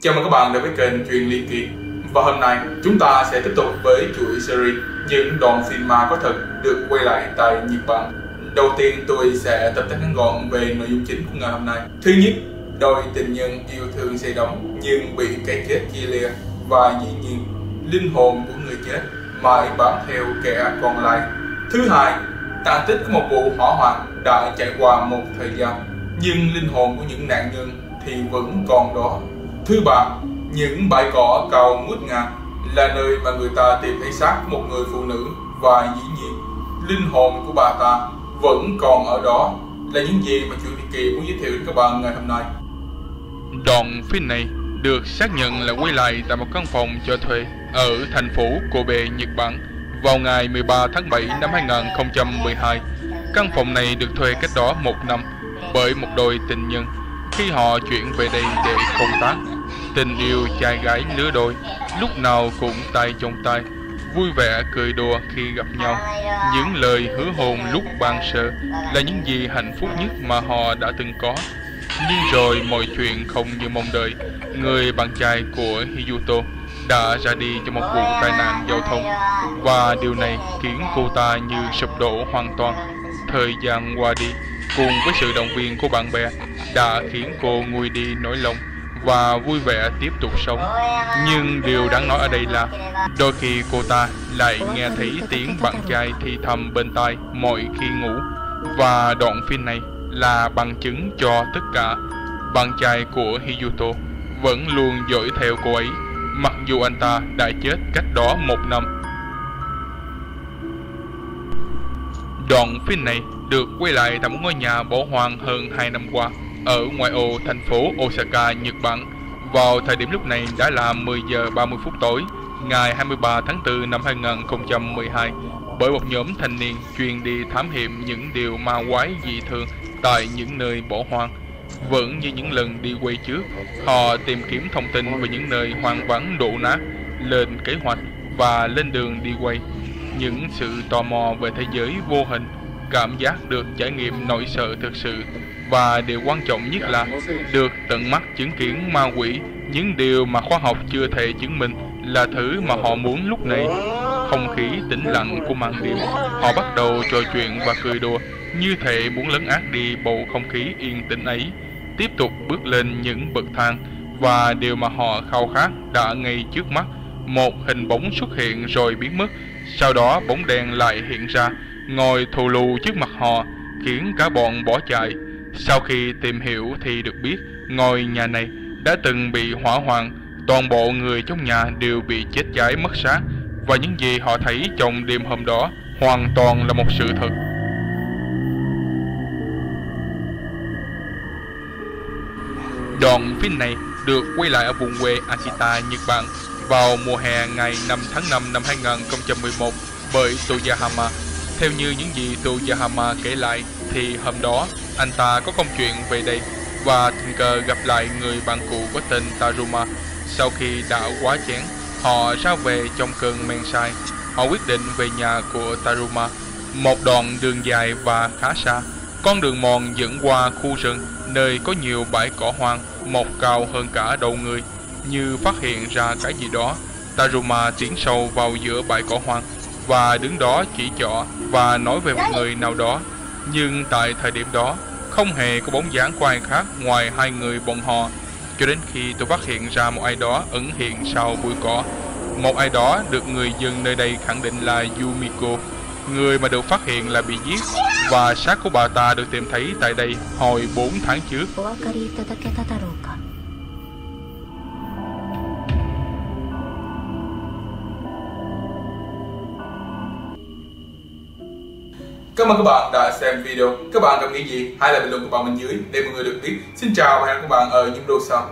Chào mừng các bạn đến với kênh Truyền Ly Kỳ Và hôm nay chúng ta sẽ tiếp tục với chuỗi series những đoạn phim ma có thật được quay lại tại Nhật Bản. Đầu tiên tôi sẽ tập tách ngắn gọn về nội dung chính của ngày hôm nay. Thứ nhất, đôi tình nhân yêu thương say đắm nhưng bị cái chết chia lìa Và dĩ nhiên, linh hồn của người chết mãi bám theo kẻ còn lại. Thứ hai, tàn tích của một vụ hỏa hoạn đã trải qua một thời gian nhưng linh hồn của những nạn nhân thì vẫn còn đó. Thứ ba, những bãi cỏ cao ngút ngàn là nơi mà người ta tìm thấy xác một người phụ nữ và dĩ nhiên linh hồn của bà ta vẫn còn ở đó là những gì mà chủ Thị Kỳ muốn giới thiệu đến các bạn ngày hôm nay. Đoạn phim này được xác nhận là quay lại tại một căn phòng cho thuê ở thành phố Kobe, Nhật Bản vào ngày 13 tháng 7 năm 2012. Căn phòng này được thuê cách đó một năm bởi một đôi tình nhân khi họ chuyển về đây để công tác. Tình yêu trai gái lứa đôi lúc nào cũng tay trong tay, vui vẻ cười đùa khi gặp nhau. Những lời hứa hôn lúc ban sơ là những gì hạnh phúc nhất mà họ đã từng có. Nhưng rồi mọi chuyện không như mong đợi. Người bạn trai của Hiyuto đã ra đi trong một vụ tai nạn giao thông và điều này khiến cô ta như sụp đổ hoàn toàn. Thời gian qua đi, cùng với sự động viên của bạn bè đã khiến cô nguôi đi nỗi lòng và vui vẻ tiếp tục sống. Nhưng điều đáng nói ở đây là, đôi khi cô ta lại nghe thấy tiếng bạn trai thì thầm bên tai mỗi khi ngủ và đoạn phim này là bằng chứng cho tất cả bạn trai của Hiyuto vẫn luôn dõi theo cô ấy, mặc dù anh ta đã chết cách đó một năm. Đoạn phim này được quay lại tại một ngôi nhà bỏ hoang hơn 2 năm qua ở ngoại ô thành phố Osaka, Nhật Bản. Vào thời điểm lúc này đã là 10 giờ 30 phút tối, ngày 23 tháng 4 năm 2012, bởi một nhóm thanh niên chuyên đi thám hiểm những điều ma quái dị thường tại những nơi bỏ hoang. Vẫn như những lần đi quay trước, họ tìm kiếm thông tin về những nơi hoang vắng đổ nát, lên kế hoạch và lên đường đi quay. Những sự tò mò về thế giới vô hình cảm giác được trải nghiệm nỗi sợ thực sự. Và điều quan trọng nhất là được tận mắt chứng kiến ma quỷ. Những điều mà khoa học chưa thể chứng minh là thứ mà họ muốn lúc này. Không khí tĩnh lặng của màn đêm, họ bắt đầu trò chuyện và cười đùa. Như thể muốn lấn át đi bầu không khí yên tĩnh ấy. Tiếp tục bước lên những bậc thang, và điều mà họ khao khát đã ngay trước mắt. Một hình bóng xuất hiện rồi biến mất, sau đó bóng đèn lại hiện ra ngồi thù lù trước mặt họ khiến cả bọn bỏ chạy. Sau khi tìm hiểu thì được biết ngôi nhà này đã từng bị hỏa hoạn toàn bộ người trong nhà đều bị chết cháy mất xác và những gì họ thấy trong đêm hôm đó hoàn toàn là một sự thật. Đoạn phim này được quay lại ở vùng quê Akita, Nhật Bản vào mùa hè ngày 5 tháng 5 năm 2011 bởi Toyahama theo như những gì Toyahama kể lại thì hôm đó anh ta có công chuyện về đây và tình cờ gặp lại người bạn cũ có tên Taruma. Sau khi đã quá chén, họ ra về trong cơn men say. Họ quyết định về nhà của Taruma, một đoạn đường dài và khá xa. Con đường mòn dẫn qua khu rừng, nơi có nhiều bãi cỏ hoang, mọc cao hơn cả đầu người. Như phát hiện ra cái gì đó, Taruma tiến sâu vào giữa bãi cỏ hoang và đứng đó chỉ trỏ và nói về một người nào đó. Nhưng tại thời điểm đó, không hề có bóng dáng của ai khác ngoài hai người bọn họ. Cho đến khi tôi phát hiện ra một ai đó ẩn hiện sau bụi cỏ. Một ai đó được người dân nơi đây khẳng định là Yumiko, người mà được phát hiện là bị giết và xác của bà ta được tìm thấy tại đây hồi 4 tháng trước. Cảm ơn các bạn đã xem video. Các bạn cảm nghĩ gì? Hãy lại bình luận của bạn bên dưới để mọi người được biết. Xin chào và hẹn gặp các bạn ở những video sau.